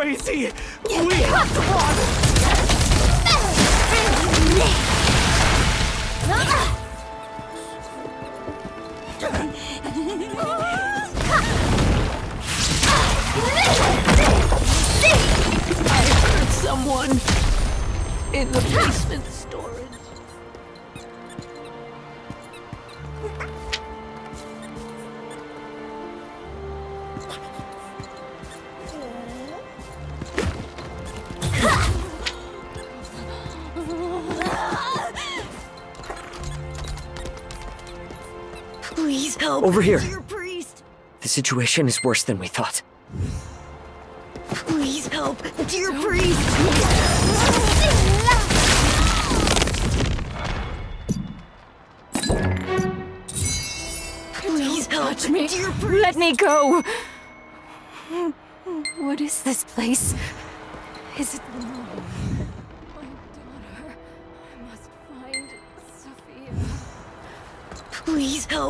crazy. We have to run. Over here. Dear priest. The situation is worse than we thought. Please help. Dear priest. Please help. Touch me. Dear priest. Let me go. What is this place?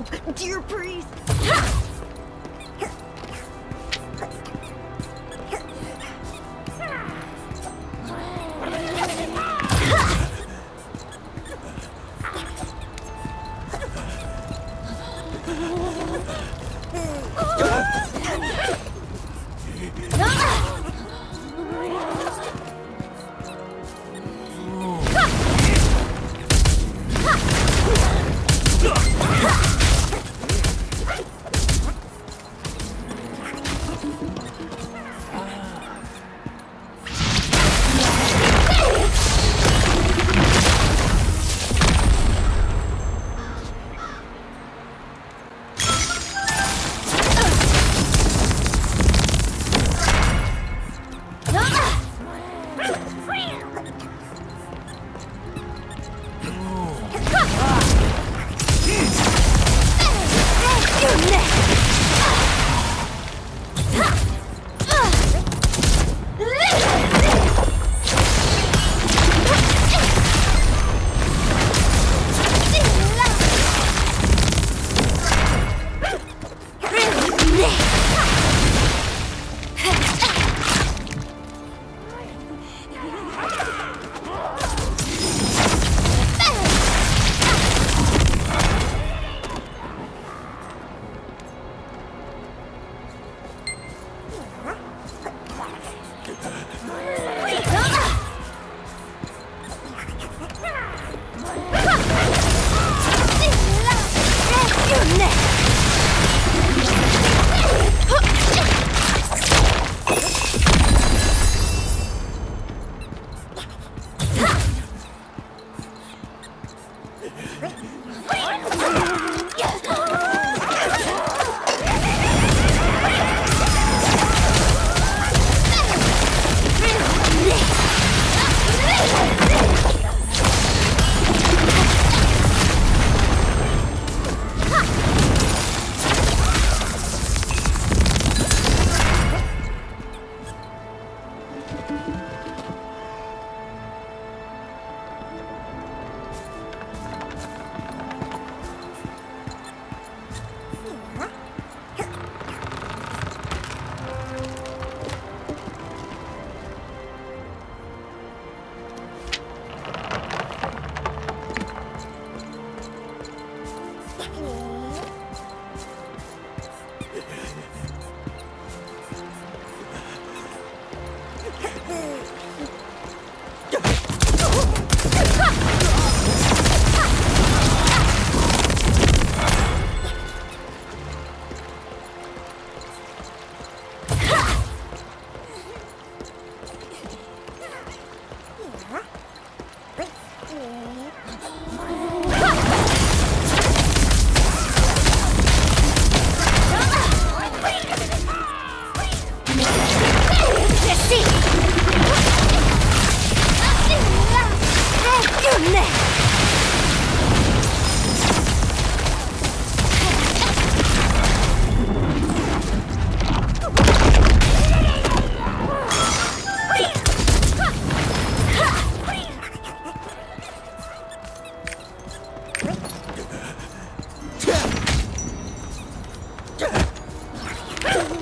Help. Dear priest. Ha ha ha!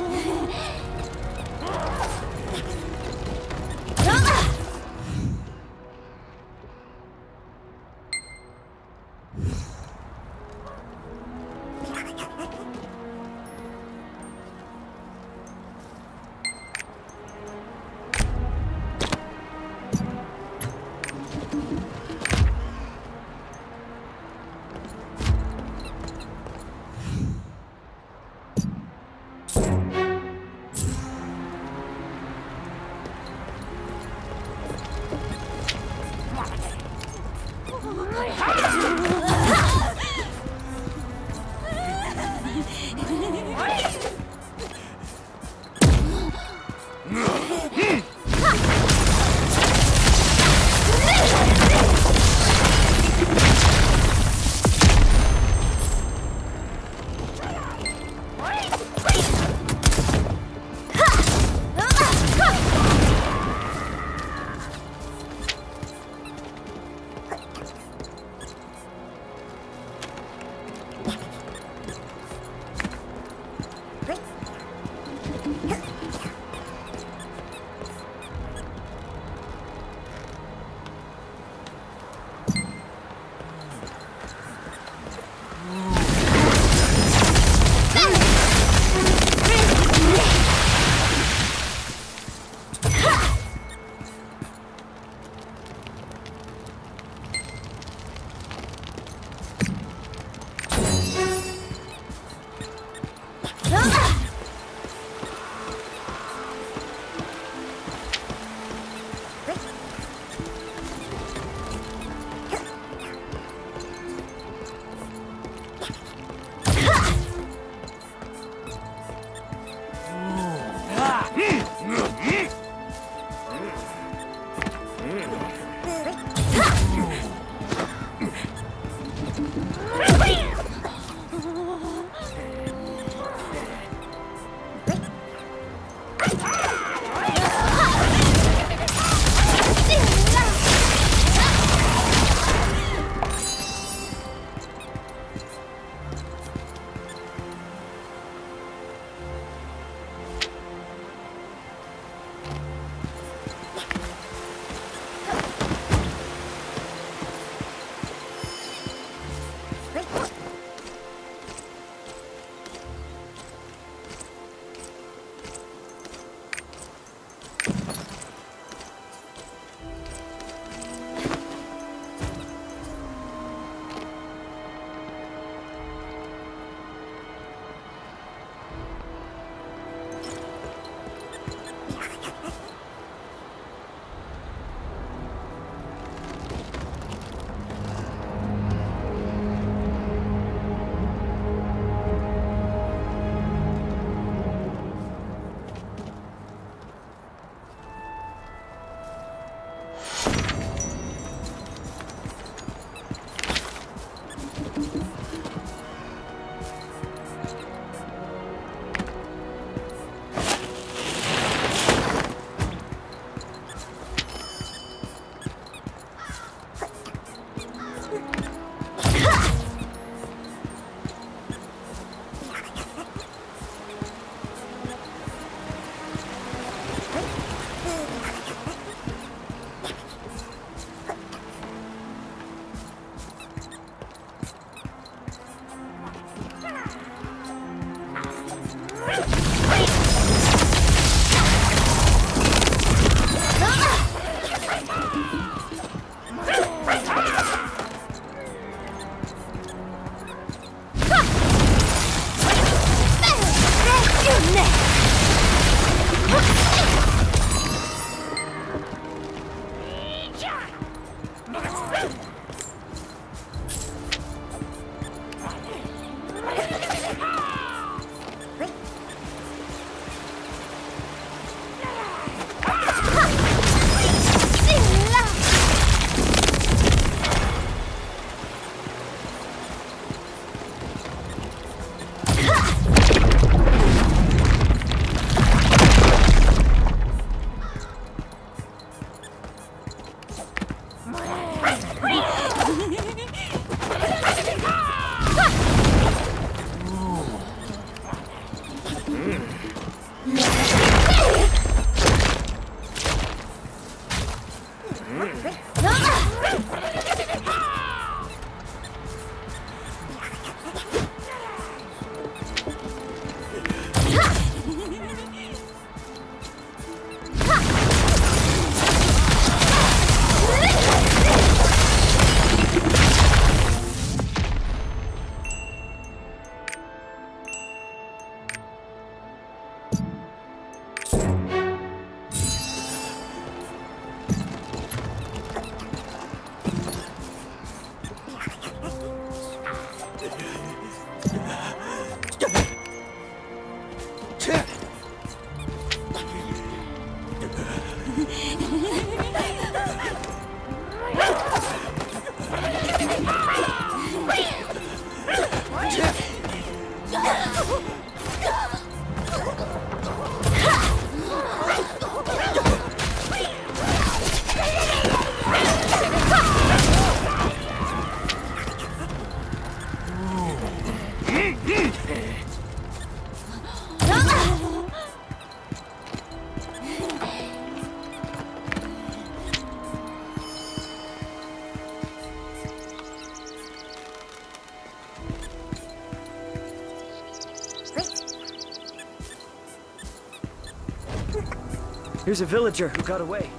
Here's a villager who got away.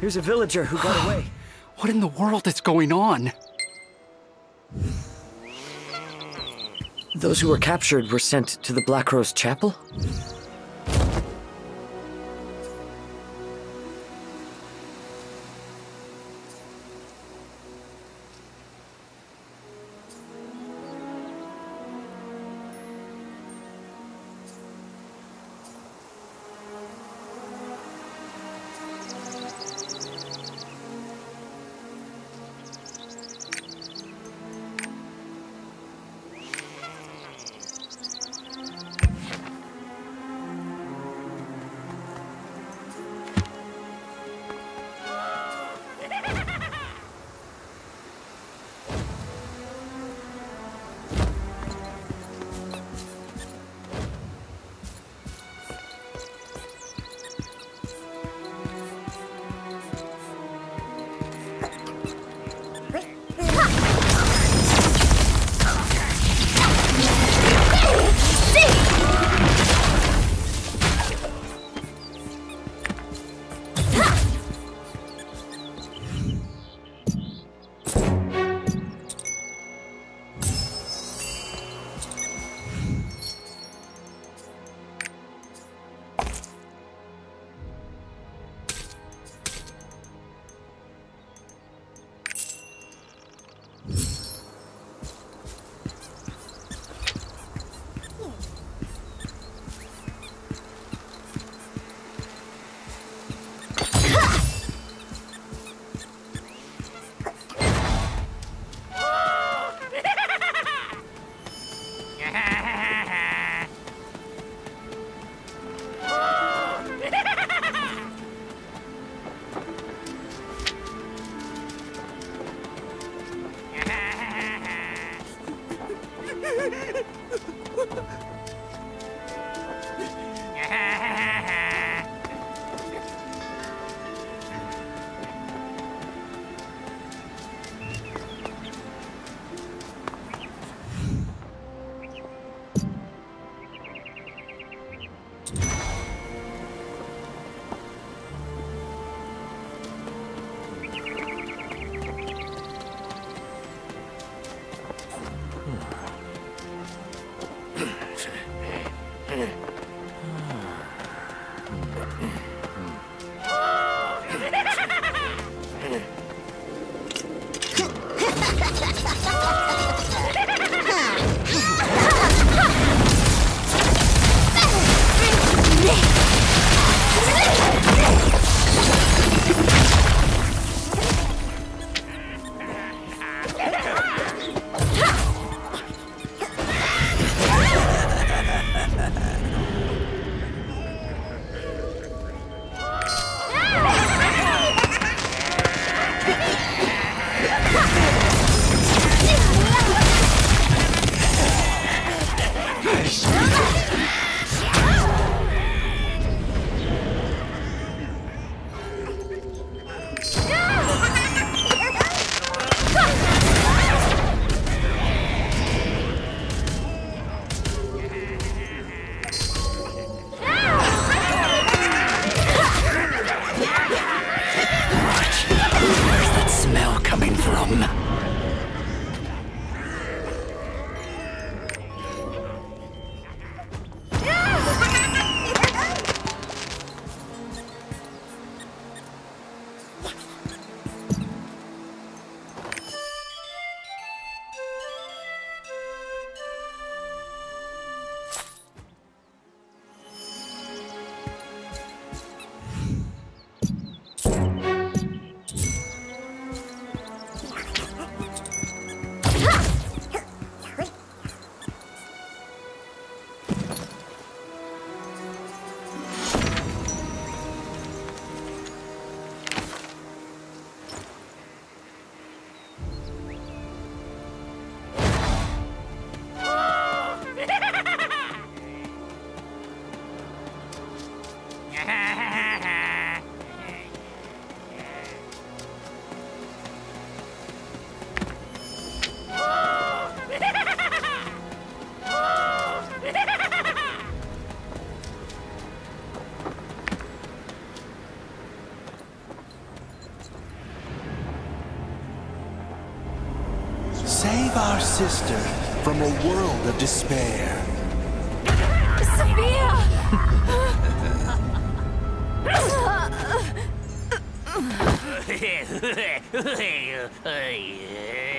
Here's a villager who got away. What in the world is going on? Those who were captured were sent to the Black Rose Chapel? Sister from a world of despair. Sophia!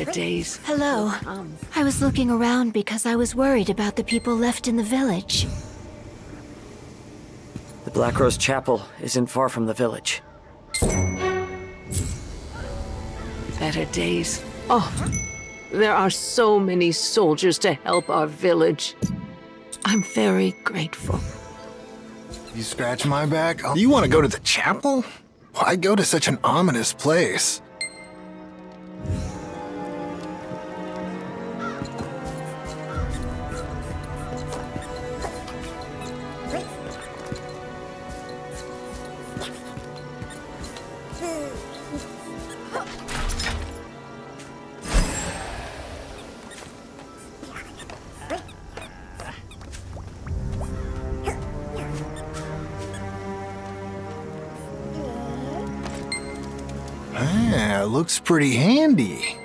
Better days. Hello. Um, I was looking around because I was worried about the people left in the village. The Black Rose Chapel isn't far from the village. better days. Oh, there are so many soldiers to help our village. I'm very grateful. You scratch my back? Oh, You want to go to the chapel? Why go to such an ominous place? Looks pretty handy.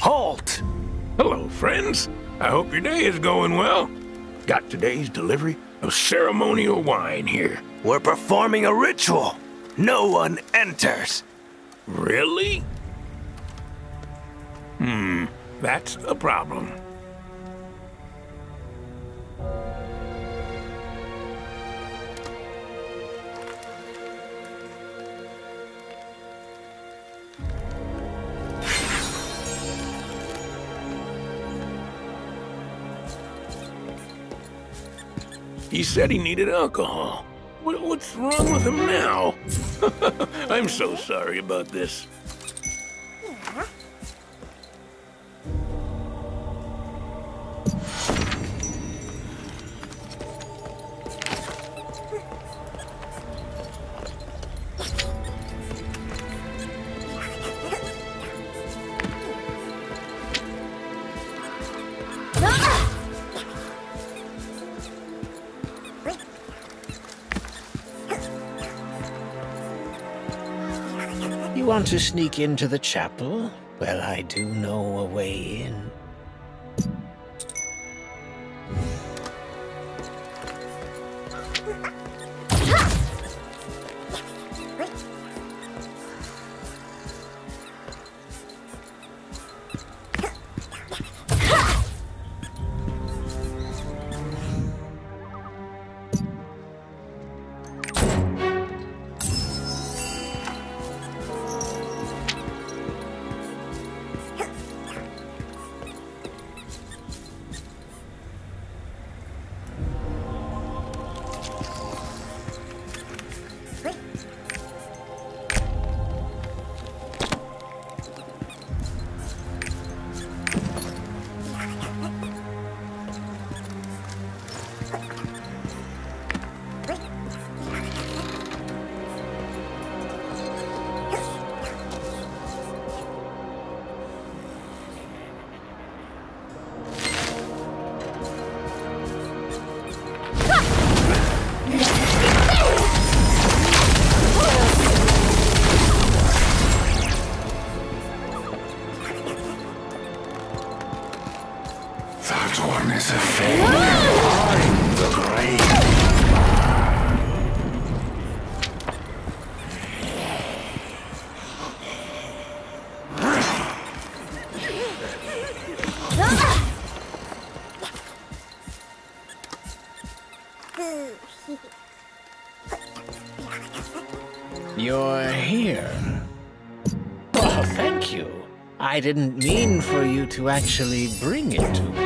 Halt! Hello, friends. I hope your day is going well. Got today's delivery of ceremonial wine here. We're performing a ritual. No one enters. Really? That's a problem. He said he needed alcohol. What's wrong with him now? I'm so sorry about this. To sneak into the chapel? Well, I do know a way in. I didn't mean for you to actually bring it to me.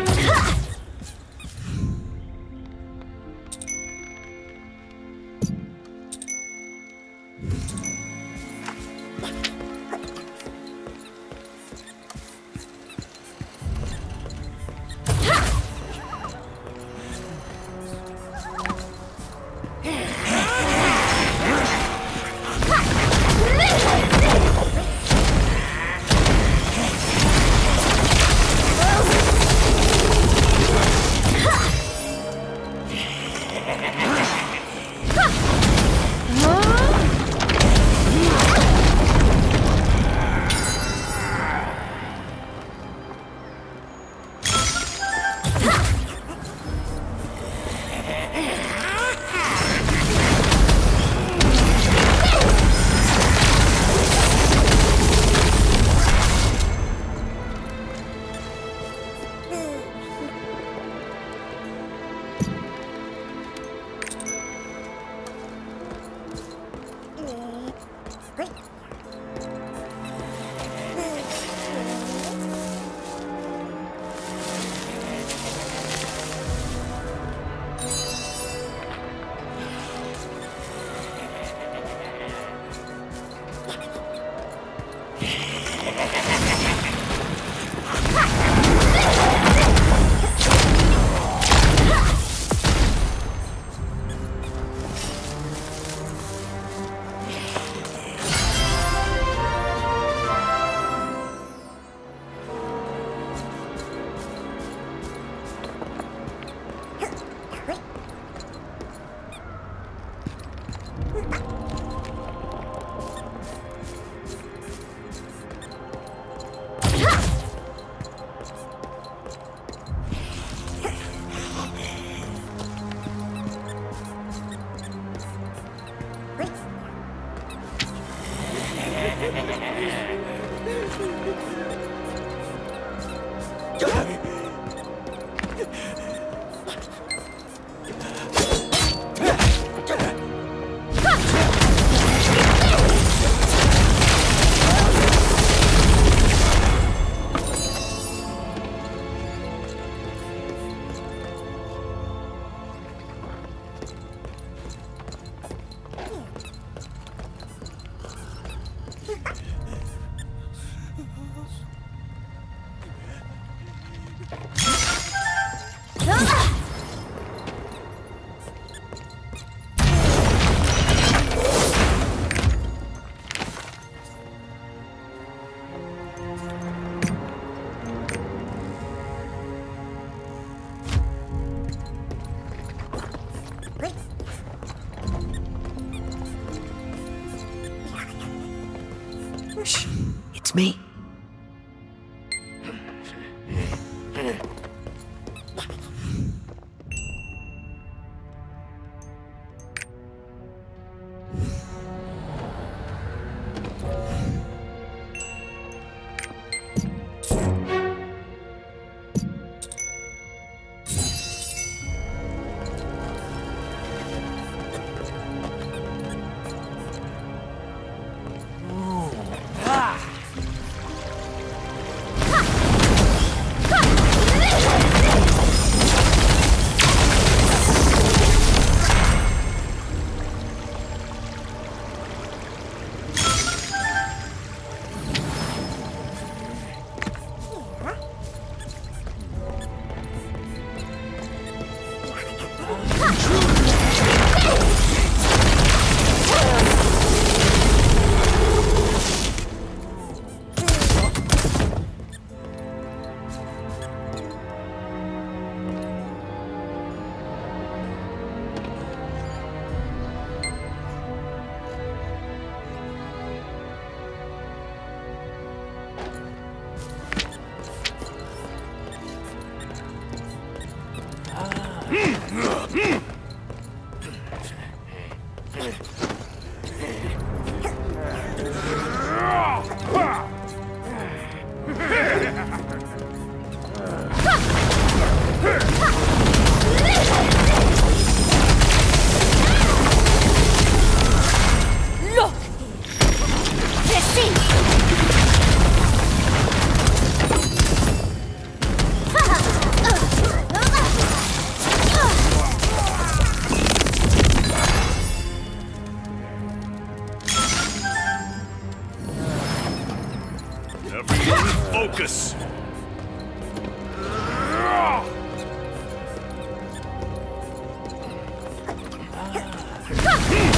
Who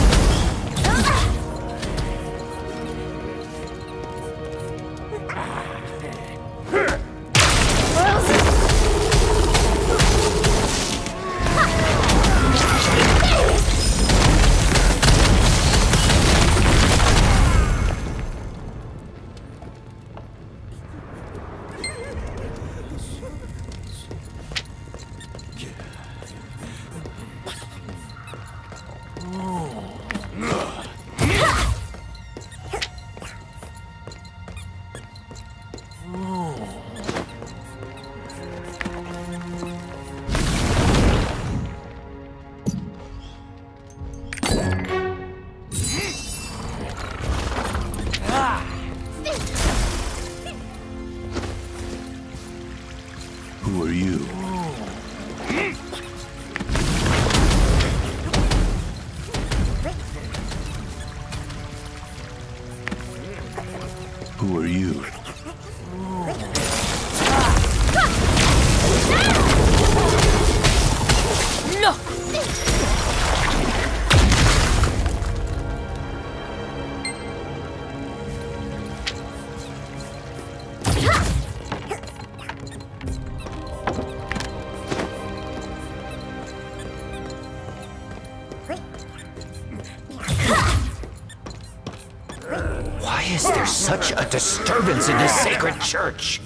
disturbance in this sacred church?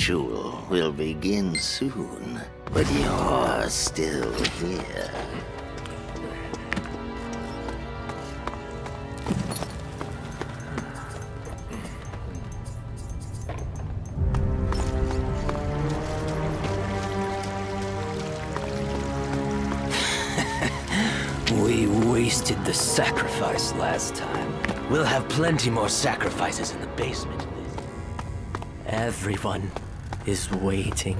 Ritual. will begin soon, but you're still here. We wasted the sacrifice last time. We'll have plenty more sacrifices in the basement. Everyone is waiting.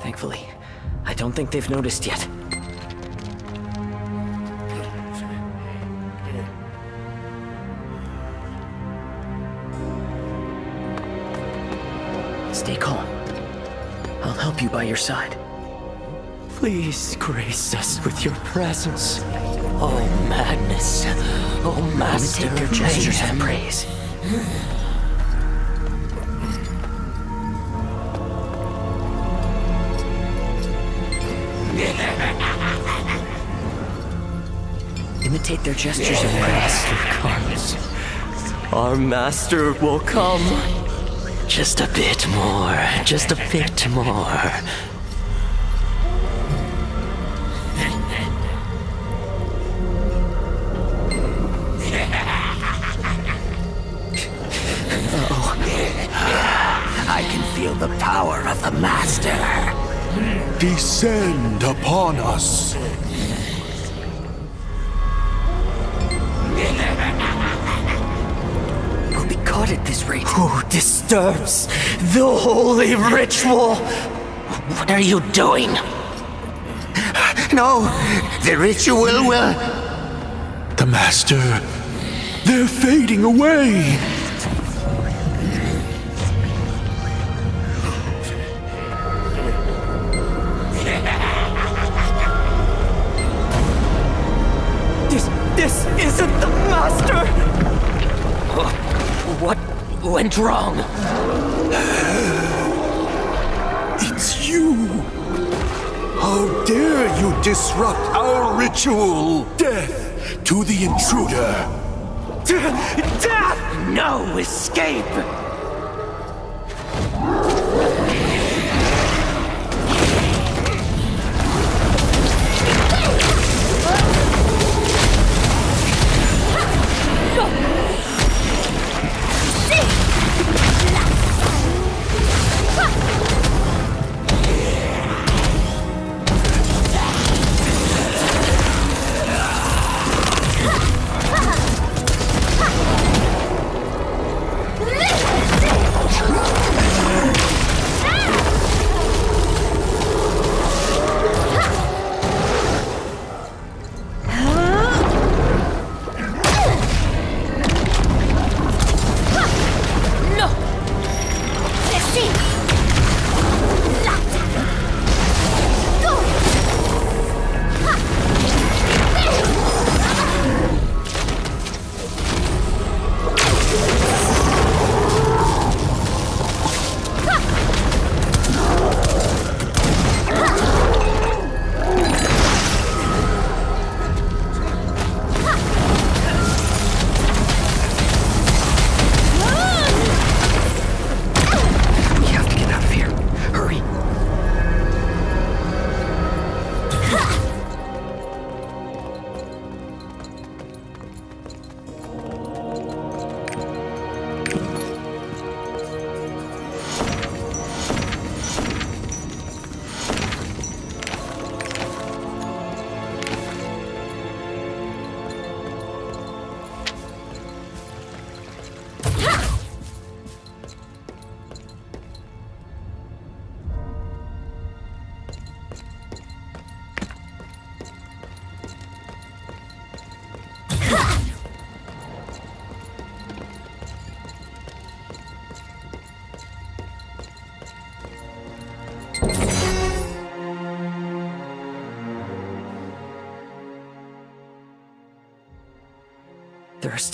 Thankfully, I don't think they've noticed yet. Stay calm. I'll help you by your side. Please grace us with your presence. Oh, madness. Oh, master. Imitate their gestures and praise. Imitate their gestures and praise. comes. Our master will come. Just a bit more. Just a bit more. Descend upon us. We'll be caught at this rate. Who disturbs the holy ritual? What are you doing? No, the ritual will. The Master. They're fading away. Ritual? Death to the intruder. Death! No escape!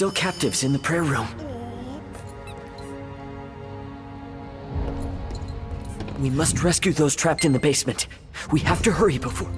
Still captives in the prayer room. We must rescue those trapped in the basement. We have to hurry before.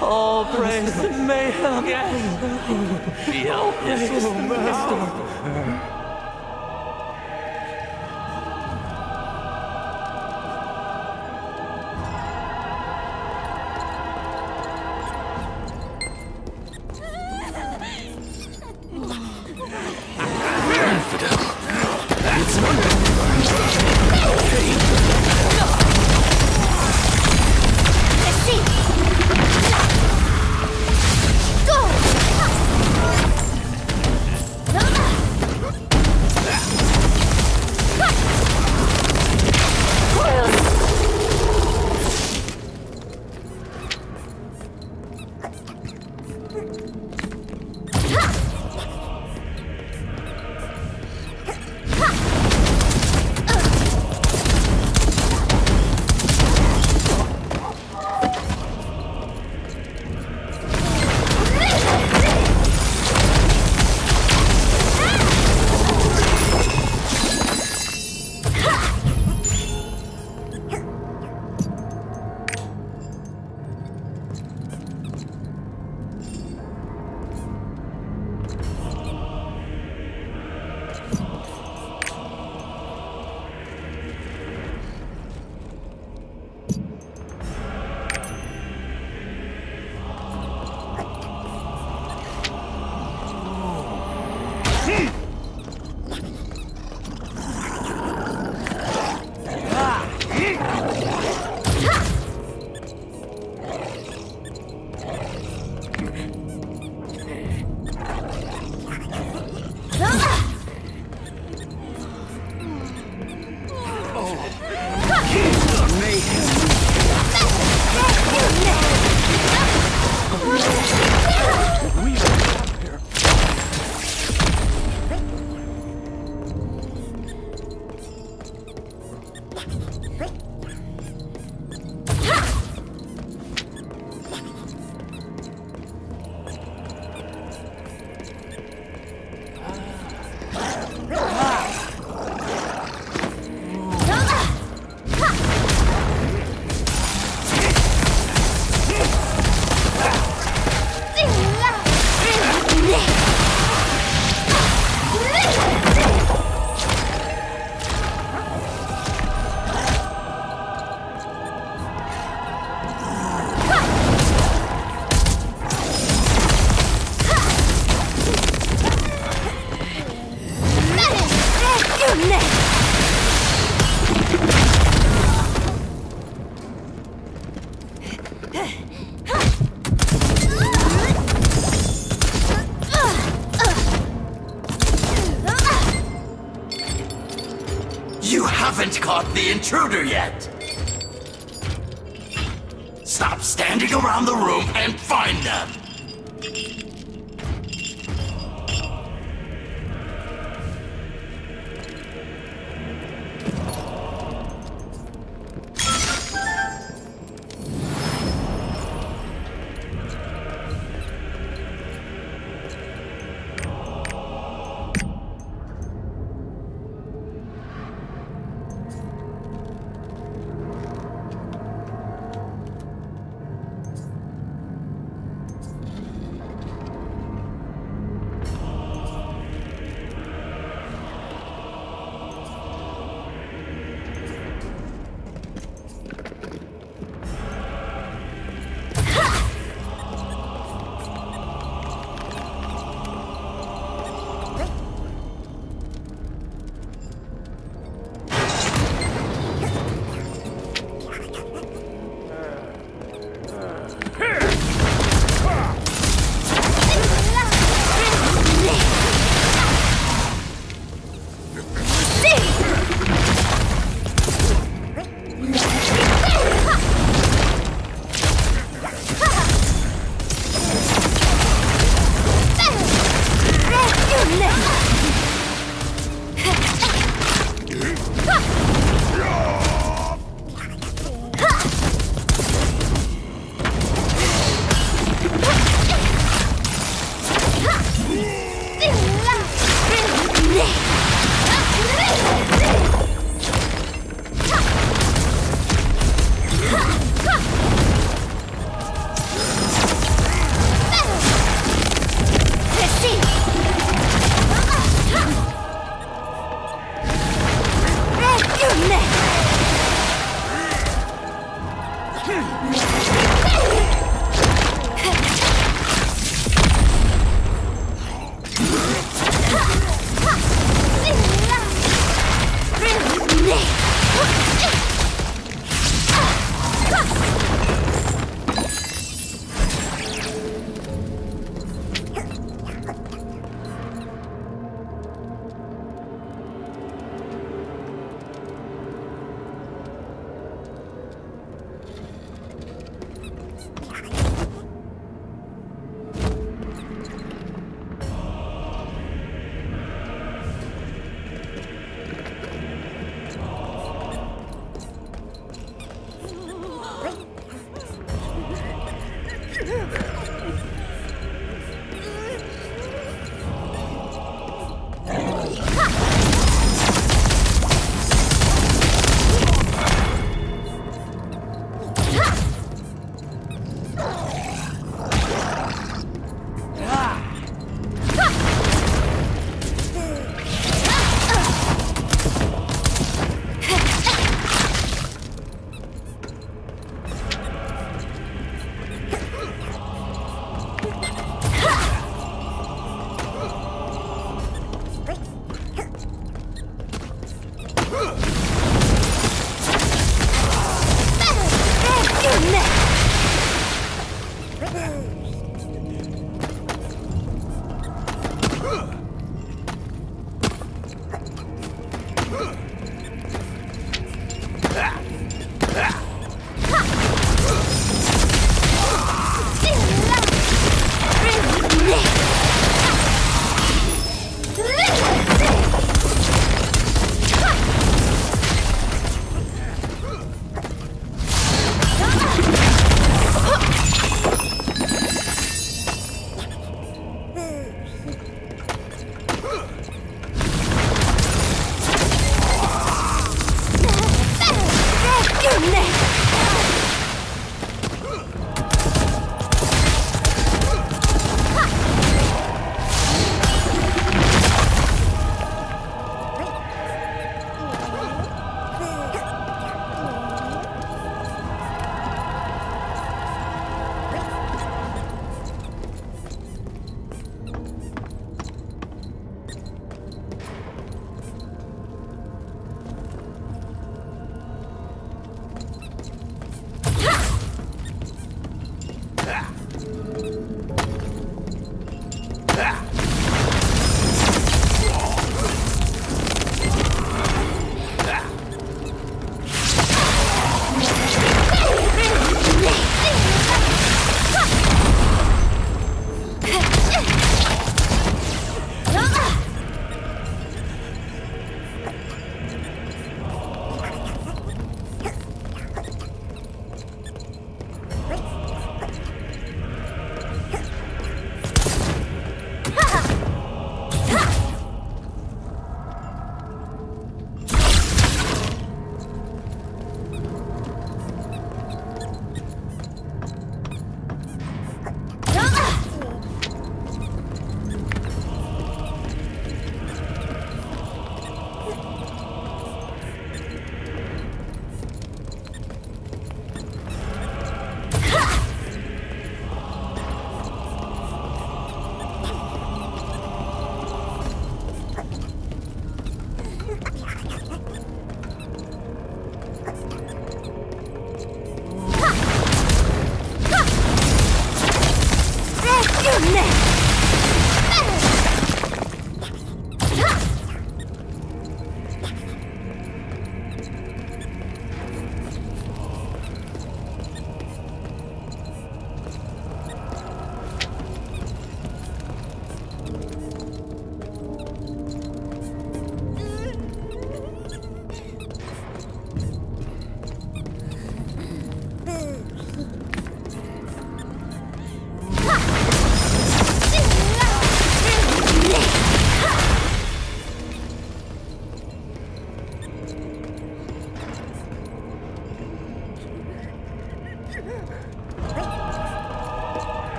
All praise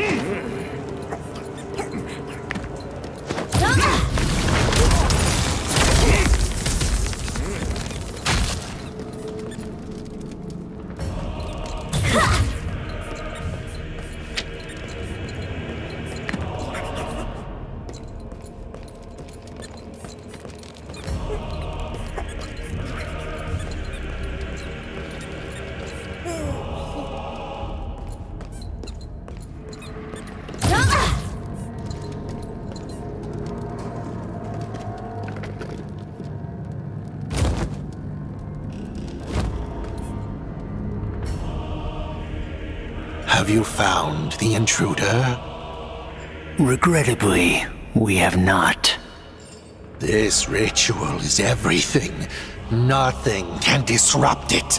Have you found the intruder? Regrettably, we have not. This ritual is everything. Nothing can disrupt it.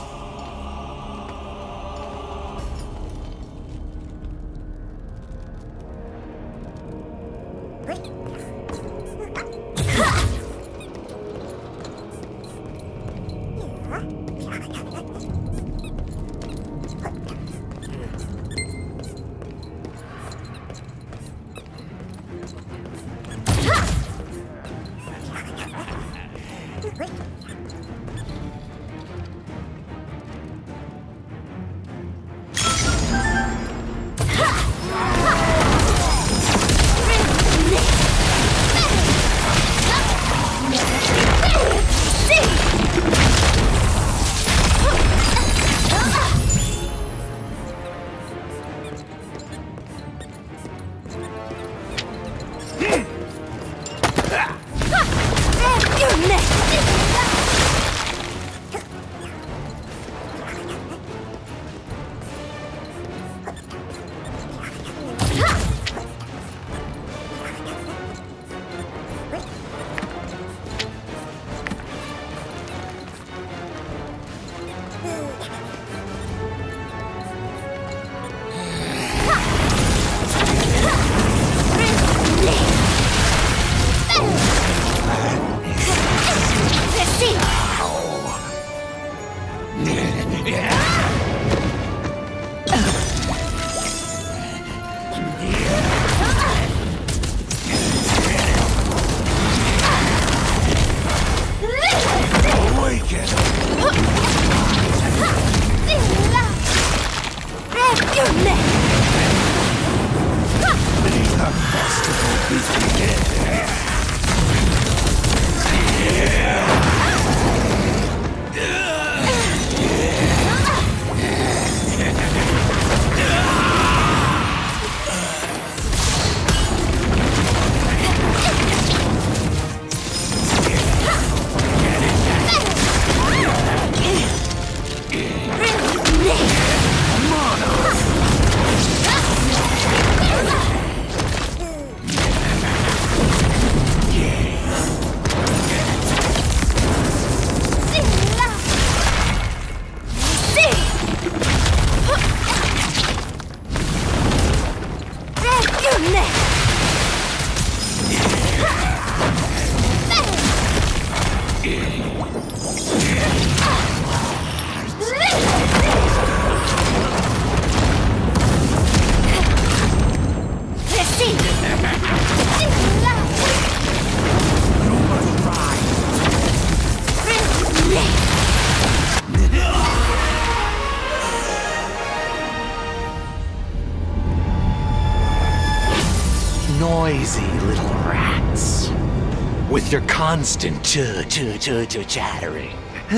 Constant ch ch ch ch chattering.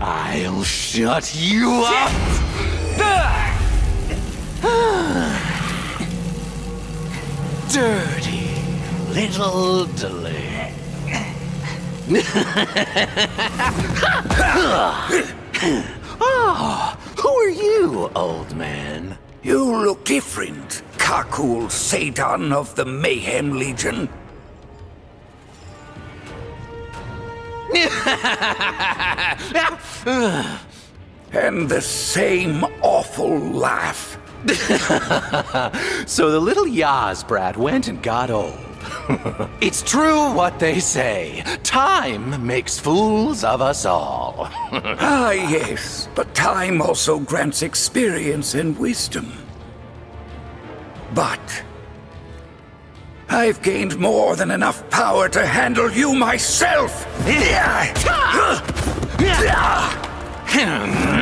I'll shut you up! Dirty little delay. oh, who are you, old man? You look different, Kakul-Saydon of the Mayhem Legion. The same awful laugh. so the little Yoz brat went and got old. it's true what they say. Time makes fools of us all. ah, yes, but time also grants experience and wisdom. But I've gained more than enough power to handle you myself!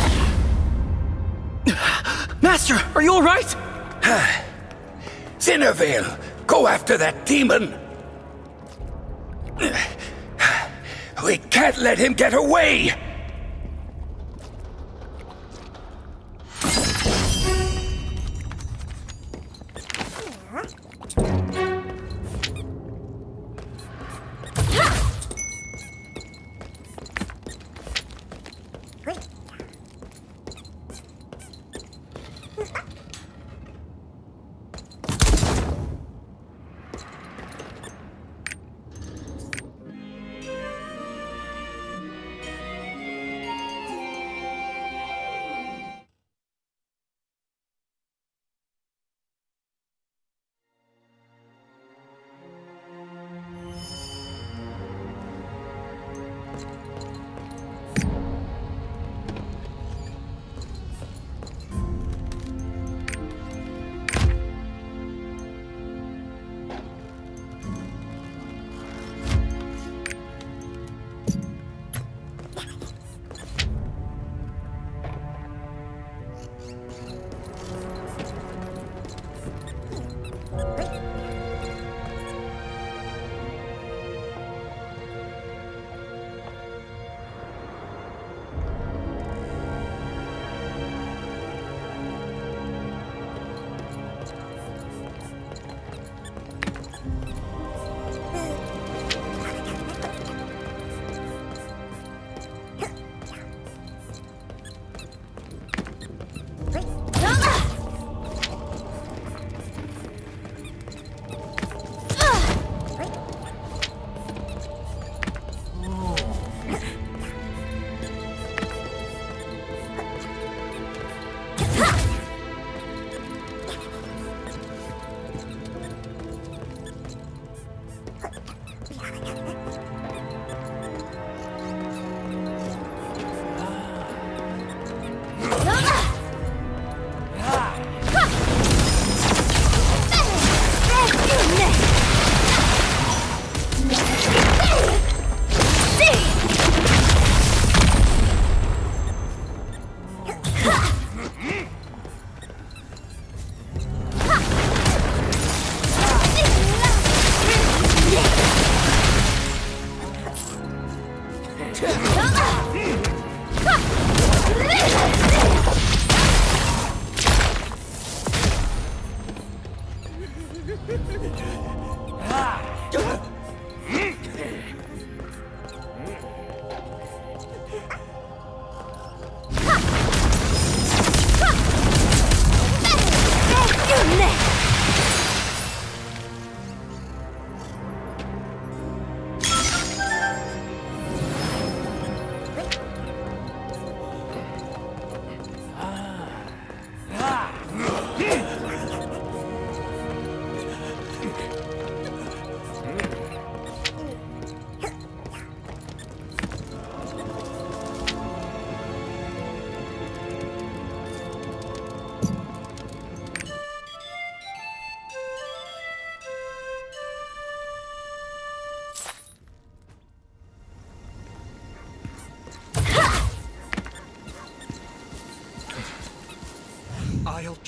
Master, are you alright? Zinnervale, go after that demon! We can't let him get away!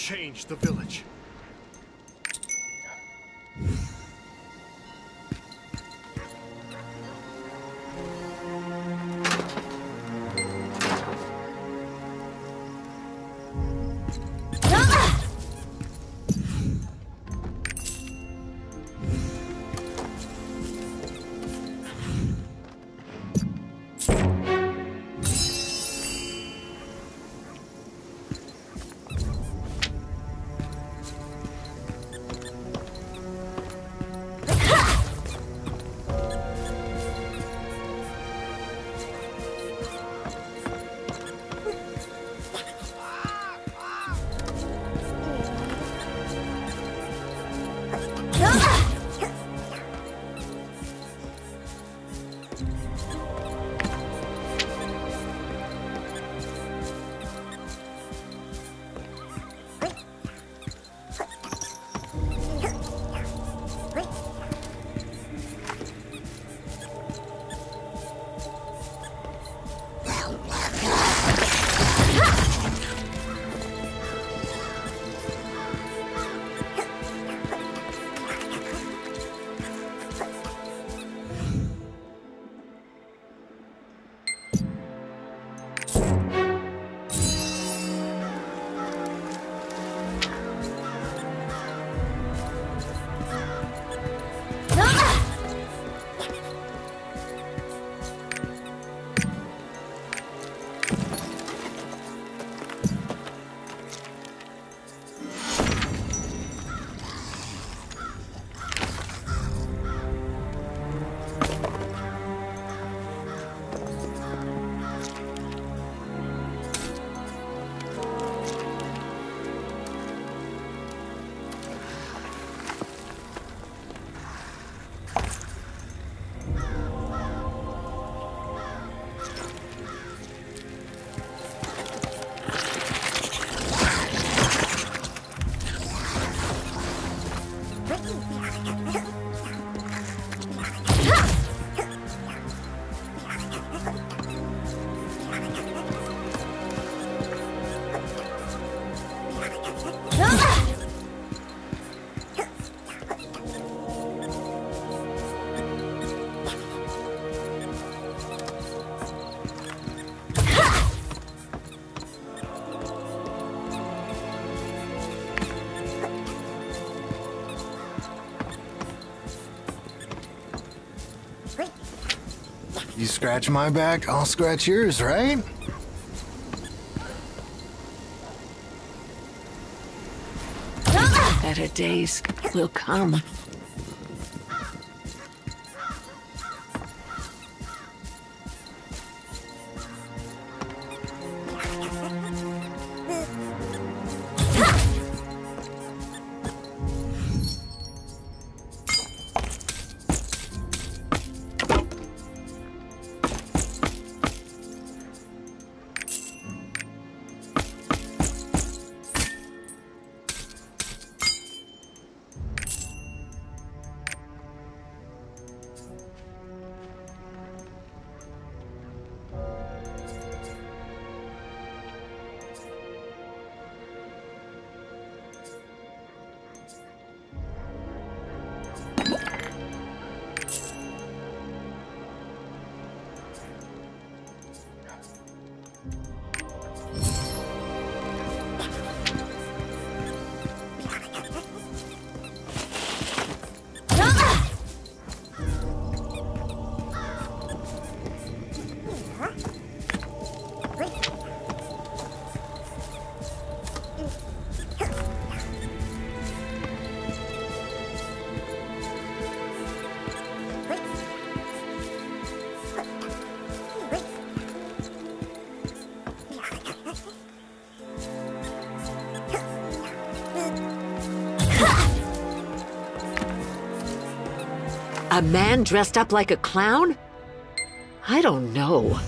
Change the village. Scratch my back, I'll scratch yours, right? Better days will come. Man dressed up like a clown? I don't know.